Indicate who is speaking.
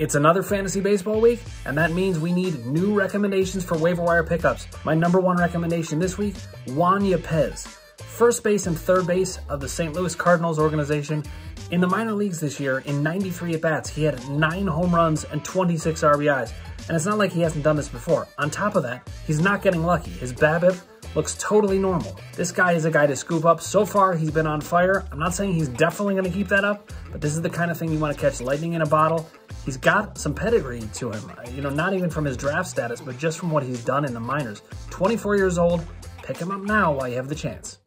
Speaker 1: It's another fantasy baseball week, and that means we need new recommendations for waiver wire pickups. My number one recommendation this week, Juan Yepez, first base and third base of the St. Louis Cardinals organization. In the minor leagues this year, in 93 at-bats, he had nine home runs and 26 RBIs. And it's not like he hasn't done this before. On top of that, he's not getting lucky. His BABIP looks totally normal. This guy is a guy to scoop up. So far, he's been on fire. I'm not saying he's definitely going to keep that up, but this is the kind of thing you want to catch lightning in a bottle. He's got some pedigree to him, uh, you know, not even from his draft status, but just from what he's done in the minors. 24 years old, pick him up now while you have the chance.